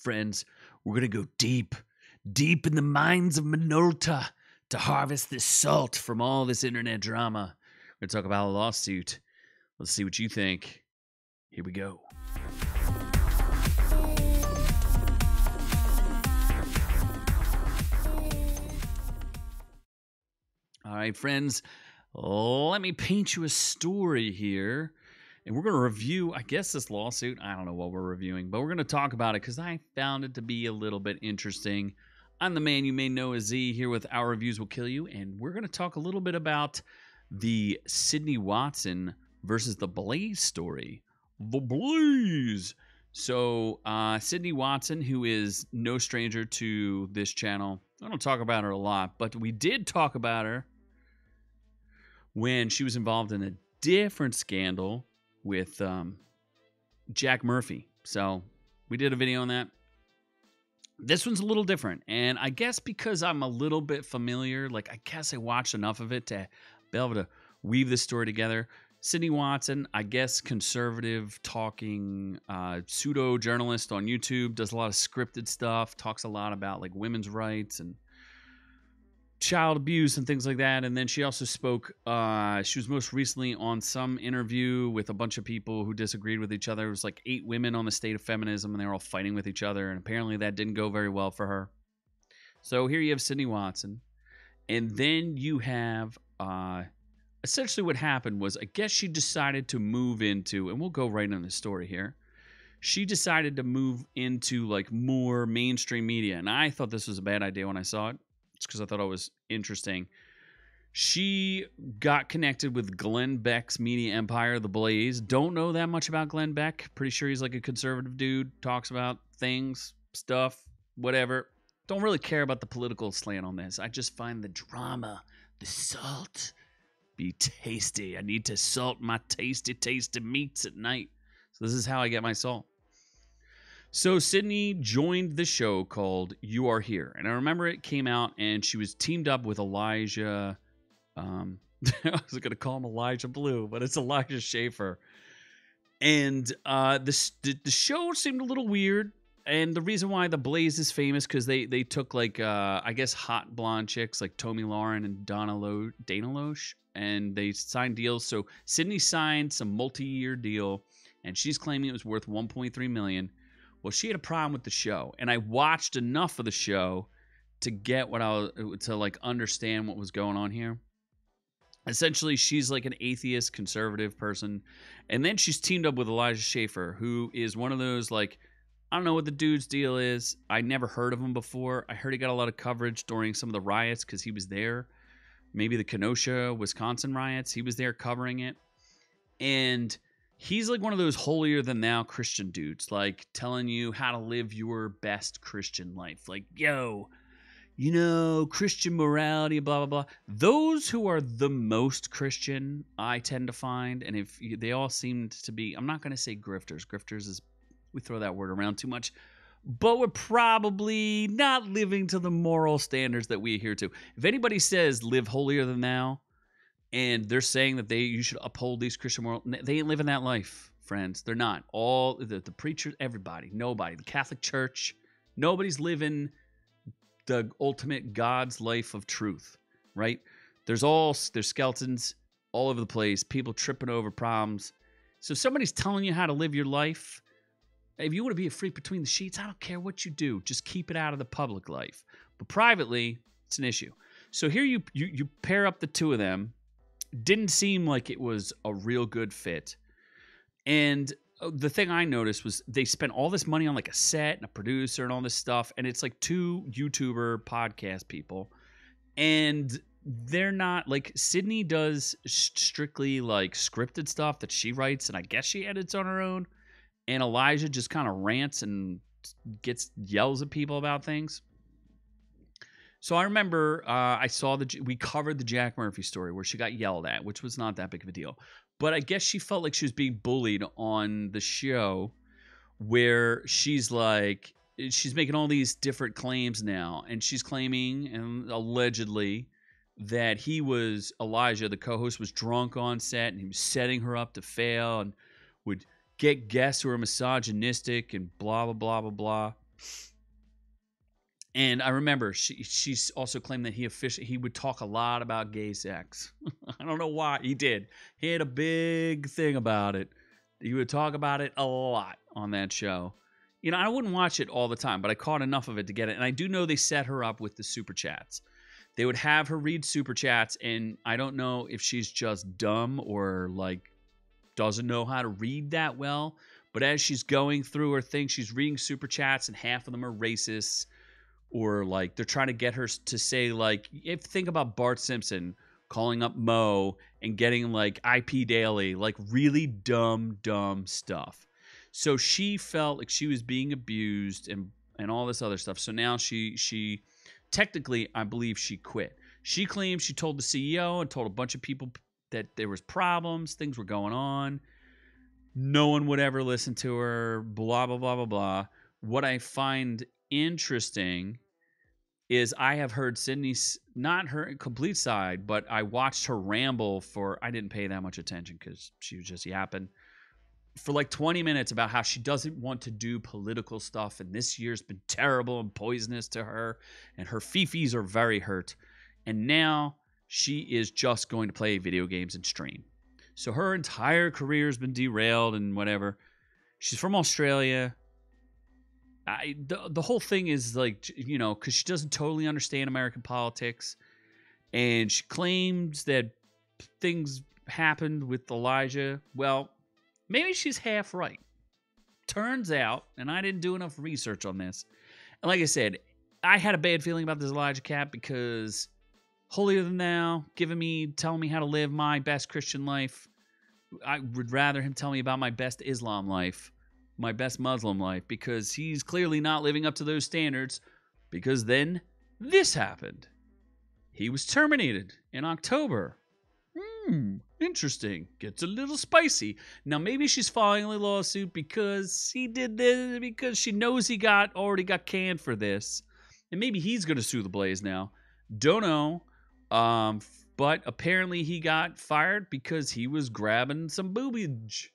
friends, we're going to go deep, deep in the mines of Minolta to harvest this salt from all this internet drama. We're going to talk about a lawsuit. Let's see what you think. Here we go. All right, friends, let me paint you a story here. And we're going to review, I guess, this lawsuit. I don't know what we're reviewing, but we're going to talk about it because I found it to be a little bit interesting. I'm the man you may know as Z here with Our Reviews Will Kill You. And we're going to talk a little bit about the Sydney Watson versus the Blaze story. The Blaze. So, uh, Sydney Watson, who is no stranger to this channel, I don't talk about her a lot, but we did talk about her when she was involved in a different scandal with um, Jack Murphy. So we did a video on that. This one's a little different. And I guess because I'm a little bit familiar, like I guess I watched enough of it to be able to weave this story together. Sydney Watson, I guess conservative talking uh, pseudo journalist on YouTube, does a lot of scripted stuff, talks a lot about like women's rights and child abuse and things like that. And then she also spoke. Uh, she was most recently on some interview with a bunch of people who disagreed with each other. It was like eight women on the state of feminism, and they were all fighting with each other. And apparently, that didn't go very well for her. So here you have Sydney Watson, and then you have. Uh, essentially, what happened was, I guess she decided to move into, and we'll go right into the story here. She decided to move into like more mainstream media, and I thought this was a bad idea when I saw it because I thought it was interesting. She got connected with Glenn Beck's media empire, The Blaze. Don't know that much about Glenn Beck. Pretty sure he's like a conservative dude, talks about things, stuff, whatever. Don't really care about the political slant on this. I just find the drama, the salt, be tasty. I need to salt my tasty, tasty meats at night. So this is how I get my salt. So Sydney joined the show called You Are Here, and I remember it came out, and she was teamed up with Elijah. Um, I was going to call him Elijah Blue, but it's Elijah Schaffer. And uh, the, the show seemed a little weird. And the reason why the Blaze is famous because they they took like uh, I guess hot blonde chicks like Tomi Lahren and Donna Lo- Dana Loesch, and they signed deals. So Sydney signed some multi-year deal, and she's claiming it was worth 1.3 million well, she had a problem with the show, and I watched enough of the show to get what I was to like understand what was going on here. Essentially, she's like an atheist conservative person, and then she's teamed up with Elijah Schaffer, who is one of those like I don't know what the dude's deal is. I never heard of him before. I heard he got a lot of coverage during some of the riots because he was there. Maybe the Kenosha, Wisconsin riots. He was there covering it, and he's like one of those holier than thou Christian dudes, like telling you how to live your best Christian life. Like, yo, you know, Christian morality, blah, blah, blah. Those who are the most Christian, I tend to find, and if you, they all seem to be, I'm not going to say grifters. Grifters is, we throw that word around too much. But we're probably not living to the moral standards that we adhere to. If anybody says live holier than thou, and they're saying that they you should uphold these Christian moral. They ain't living that life, friends. They're not. All the, the preachers, everybody, nobody, the Catholic Church, nobody's living the ultimate God's life of truth, right? There's all there's skeletons all over the place, people tripping over problems. So somebody's telling you how to live your life. If you want to be a freak between the sheets, I don't care what you do. Just keep it out of the public life. But privately, it's an issue. So here you you, you pair up the two of them didn't seem like it was a real good fit. And uh, the thing I noticed was they spent all this money on like a set and a producer and all this stuff, and it's like two YouTuber podcast people, and they're not like Sydney does strictly like scripted stuff that she writes, and I guess she edits on her own, and Elijah just kind of rants and gets yells at people about things. So I remember uh, I saw the we covered the Jack Murphy story where she got yelled at, which was not that big of a deal. But I guess she felt like she was being bullied on the show, where she's like she's making all these different claims now, and she's claiming and allegedly that he was Elijah, the co-host, was drunk on set and he was setting her up to fail and would get guests who are misogynistic and blah blah blah blah blah. And I remember she she's also claimed that he officially he would talk a lot about gay sex. I don't know why he did. He had a big thing about it. He would talk about it a lot on that show. You know, I wouldn't watch it all the time, but I caught enough of it to get it. And I do know they set her up with the super chats. They would have her read super chats, and I don't know if she's just dumb or like doesn't know how to read that well. But as she's going through her thing, she's reading super chats, and half of them are racist or like they're trying to get her to say like if think about Bart Simpson calling up Moe and getting like IP Daily, like really dumb, dumb stuff. So she felt like she was being abused and and all this other stuff. So now she she technically I believe she quit. She claims she told the CEO and told a bunch of people that there was problems, things were going on. No one would ever listen to her, blah blah blah blah blah. What I find interesting is I have heard Sydney's not her complete side, but I watched her ramble for I didn't pay that much attention because she was just yapping for like 20 minutes about how she doesn't want to do political stuff and this year's been terrible and poisonous to her and her fifis are very hurt and now she is just going to play video games and stream. So her entire career has been derailed and whatever. She's from australia I, the, the whole thing is like you know because she doesn't totally understand american politics and she claims that things happened with elijah. Well maybe she's half right. Turns out and i didn't do enough research on this and like i said i had a bad feeling about this elijah cat because holier than thou giving me telling me how to live my best christian life i would rather him tell me about my best islam life my best Muslim life because he's clearly not living up to those standards because then this happened. He was terminated in October. Hmm, interesting. Gets a little spicy. Now maybe she's filing a lawsuit because he did this because she knows he got already got canned for this. And maybe he's to sue the Blaze now. Don't know. Um, but apparently he got fired because he was grabbing some boobage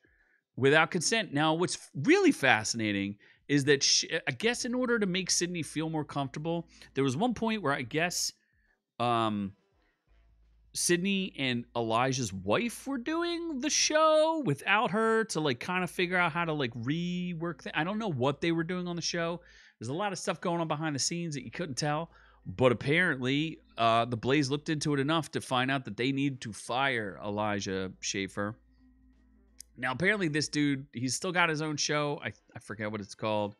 without consent. Now, what's really fascinating is that she, I guess in order to make Sydney feel more comfortable, there was one point where I guess um, Sydney and Elijah's wife were doing the show without her to like kind of figure out how to like rework. I don't know what they were doing on the show. There's a lot of stuff going on behind the scenes that you couldn't tell. But apparently, uh, the Blaze looked into it enough to find out that they needed to fire Elijah Schaffer now, apparently, this dude, he's still got his own show. I, I forget what it's called.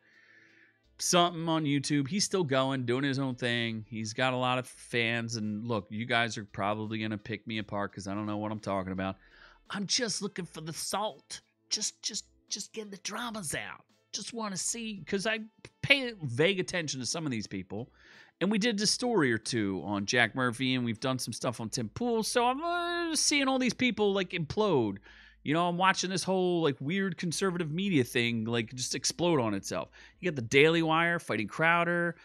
Something on YouTube. He's still going, doing his own thing. He's got a lot of fans. And look, you guys are probably going to pick me apart because I don't know what I'm talking about. I'm just looking for the salt. Just, just, just get the dramas out. Just want to see because I pay vague attention to some of these people. And we did a story or two on Jack Murphy, and we've done some stuff on Tim Pool. So I'm uh, seeing all these people like implode you know, I'm watching this whole like weird conservative media thing like just explode on itself. You got the Daily Wire fighting Crowder.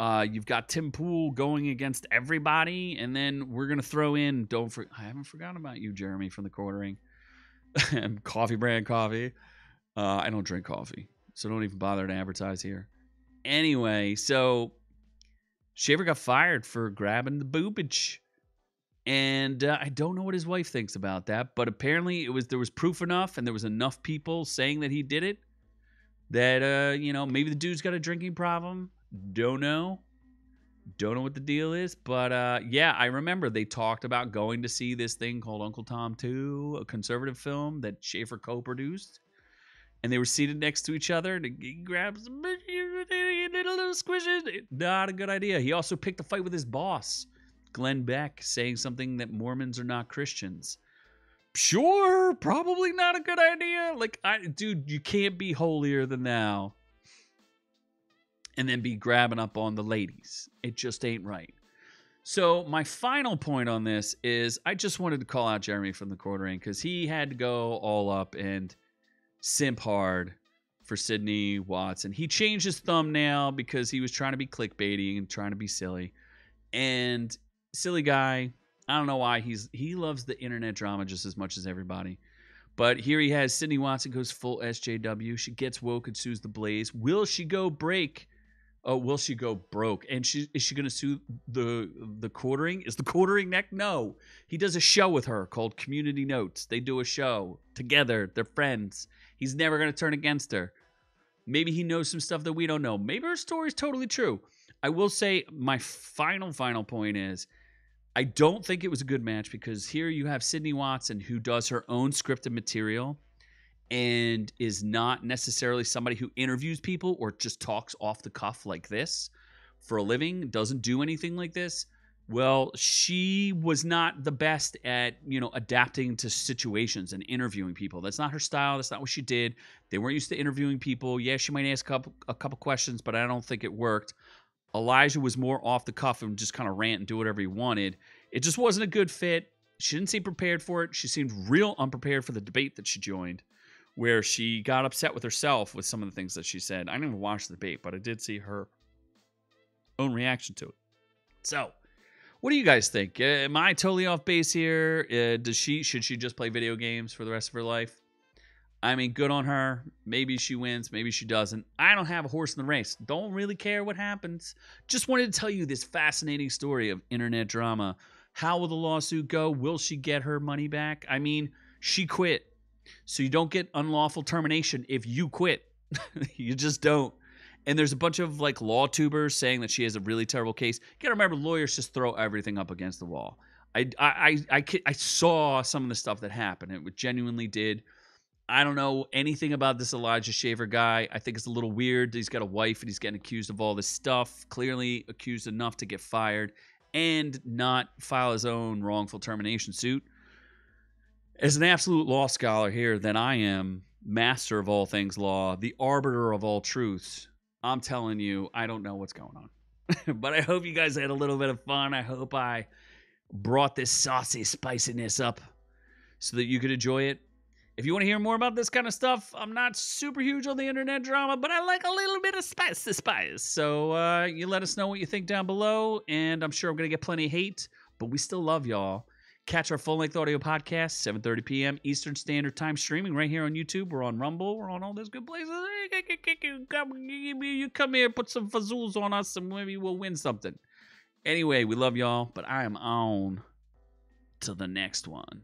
Uh, you've got Tim Pool going against everybody, and then we're gonna throw in. Don't for, I haven't forgotten about you, Jeremy from the quartering. coffee brand coffee. Uh, I don't drink coffee, so don't even bother to advertise here. Anyway, so Schaffer got fired for grabbing the boobage and uh, I don't know what his wife thinks about that, but apparently it was there was proof enough, and there was enough people saying that he did it that uh, you know maybe the dude's got a drinking problem. Don't know, don't know what the deal is, but uh, yeah, I remember they talked about going to see this thing called Uncle Tom Two, a conservative film that Schaffer co-produced, and they were seated next to each other. And he grabs a little squishes. Not a good idea. He also picked a fight with his boss Glenn Beck saying something that Mormons are not Christians. Sure, probably not a good idea. Like, I, dude, you can't be holier than thou and then be grabbing up on the ladies. It just ain't right. So, my final point on this is I just wanted to call out Jeremy from the quartering because he had to go all up and simp hard for Sydney Watson. He changed his thumbnail because he was trying to be clickbaity and trying to be silly. And silly guy. I don't know why he's he loves the internet drama just as much as everybody. But here he has Sydney Watson goes full SJW. She gets woke and sues the Blaze. Will she go break Oh, will she go broke? And she is she going to sue the the quartering? Is the quartering neck? No. He does a show with her called Community Notes. They do a show together. They're friends. He's never going to turn against her. Maybe he knows some stuff that we don't know. Maybe her story's totally true. I will say my final final point is I don't think it was a good match because here you have Sydney Watson who does her own scripted material and is not necessarily somebody who interviews people or just talks off the cuff like this for a living, doesn't do anything like this. Well, she was not the best at, you know, adapting to situations and interviewing people. That's not her style. That's not what she did. They weren't used to interviewing people. Yeah, she might ask a couple, a couple questions, but I don't think it worked. Elijah was more off the cuff and just kind of rant and do whatever he wanted. It just wasn't a good fit. She didn't seem prepared for it. She seemed real unprepared for the debate that she joined, where she got upset with herself with some of the things that she said. I didn't even watch the debate, but I did see her own reaction to it. So, what do you guys think? Uh, am I totally off base here? Uh, does she should she just play video games for the rest of her life? I mean, good on her. Maybe she wins, maybe she doesn't. I don't have a horse in the race. Don't really care what happens. Just wanted to tell you this fascinating story of internet drama. How will the lawsuit go? Will she get her money back? I mean, she quit. So you don't get unlawful termination if you quit. you just don't. And there's a bunch of like law tubers saying that she has a really terrible case. You gotta remember, lawyers just throw everything up against the wall. I I I I, I saw some of the stuff that happened. It genuinely did. I don't know anything about this Elijah Schaffer guy. I think it's a little weird. He's got a wife and he's getting accused of all this stuff. Clearly accused enough to get fired and not file his own wrongful termination suit. As an absolute law scholar here, then I am master of all things law, the arbiter of all truths. I'm telling you, I don't know what's going on. but I hope you guys had a little bit of fun. I hope I brought this saucy spiciness up so that you could enjoy it. If you want to hear more about this kind of stuff, I'm not super huge on the internet drama, but I like a little bit of spice to spice. So uh, you let us know what you think down below, and I'm sure I'm going to get plenty of hate, but we still love y'all. Catch our full length audio podcast, 7:30 p.m. Eastern Standard Time, streaming right here on YouTube. We're on Rumble. We're on all those good places. You come here, put some fazools on us, and maybe we'll win something. Anyway, we love y'all, but I am on to the next one.